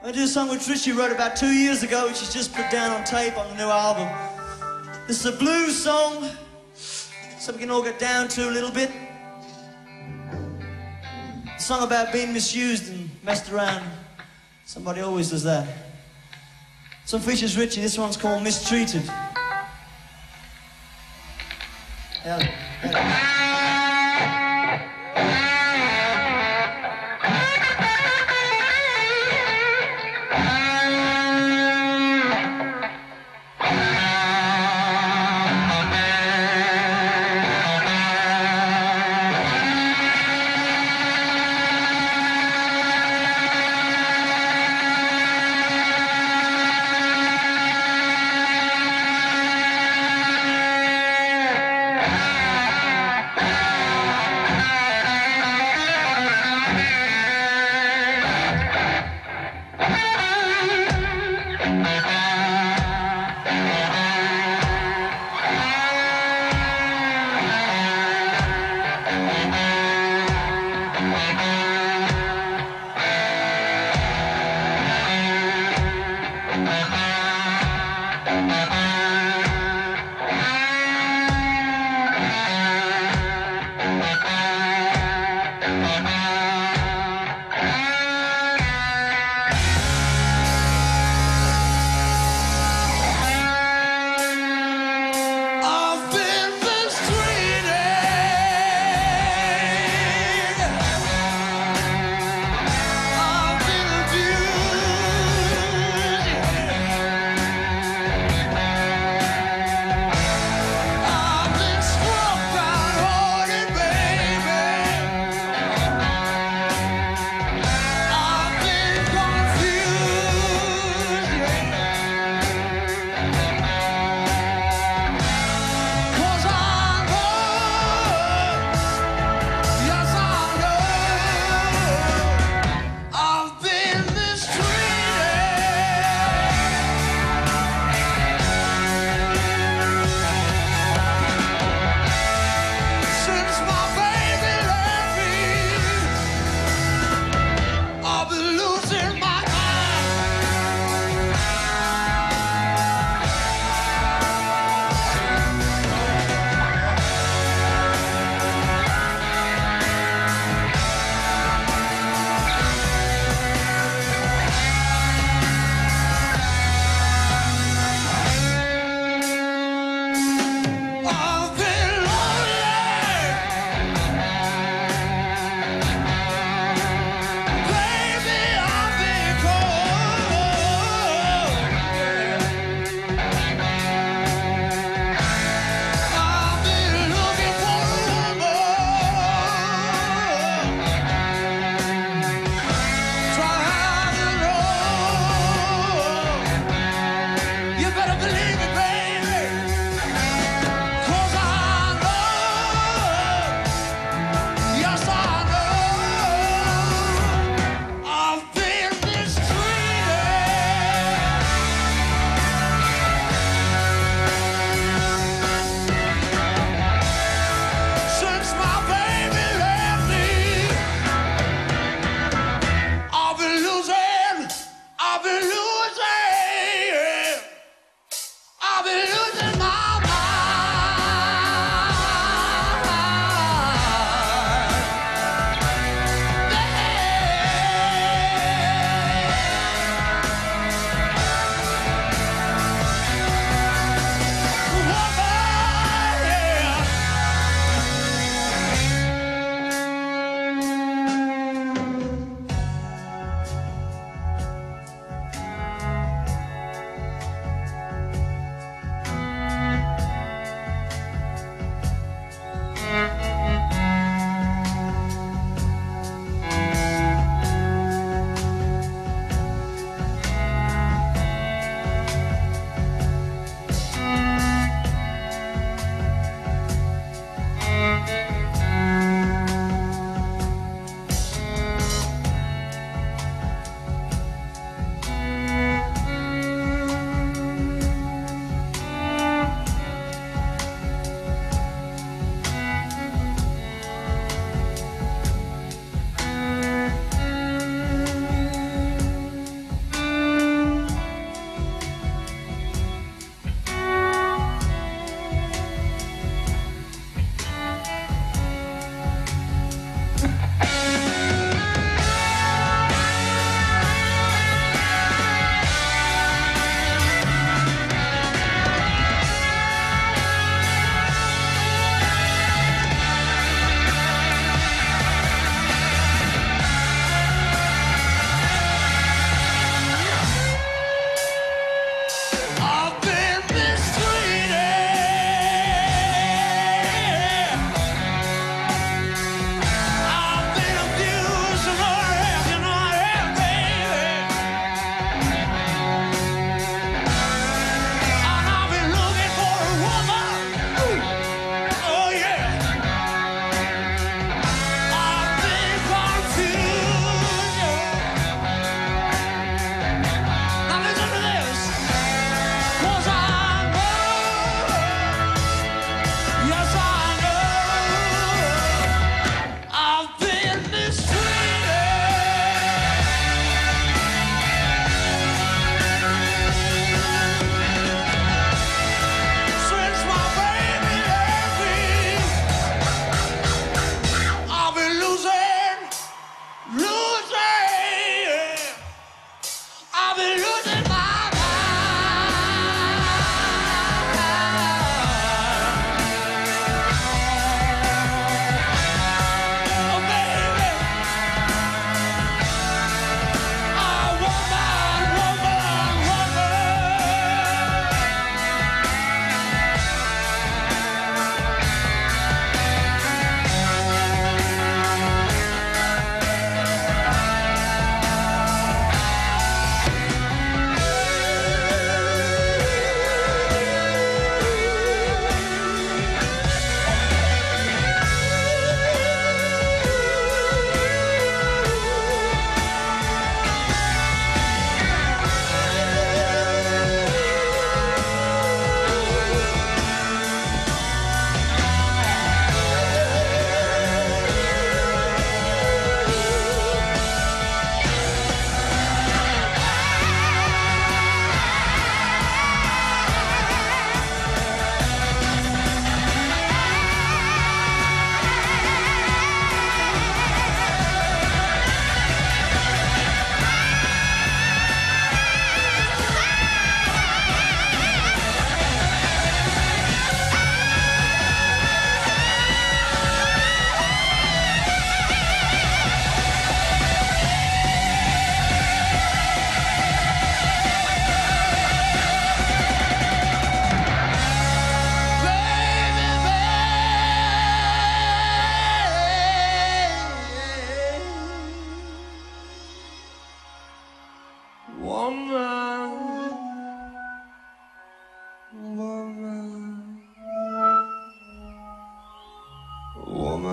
I did a song which Ritchie wrote about two years ago, which he's just put down on tape on the new album. This is a blues song, something we can all get down to a little bit. A song about being misused and messed around. Somebody always does that. Some features Ritchie, this one's called Mistreated. Yeah.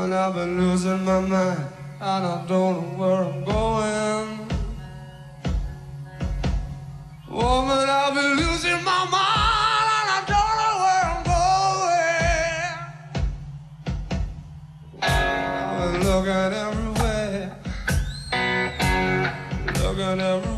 Woman, I've been losing my mind and I don't know where I'm going. Woman, I've been losing my mind and I don't know where I'm going. I've been looking everywhere, looking everywhere.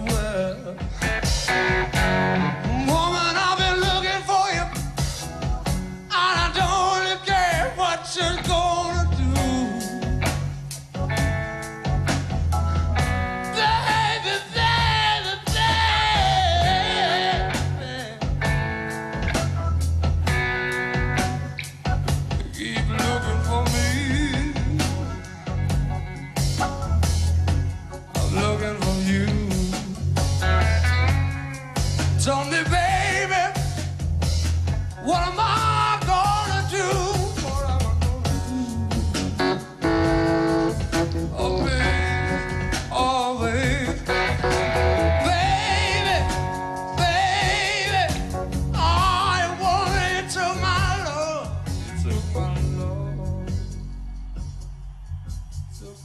Took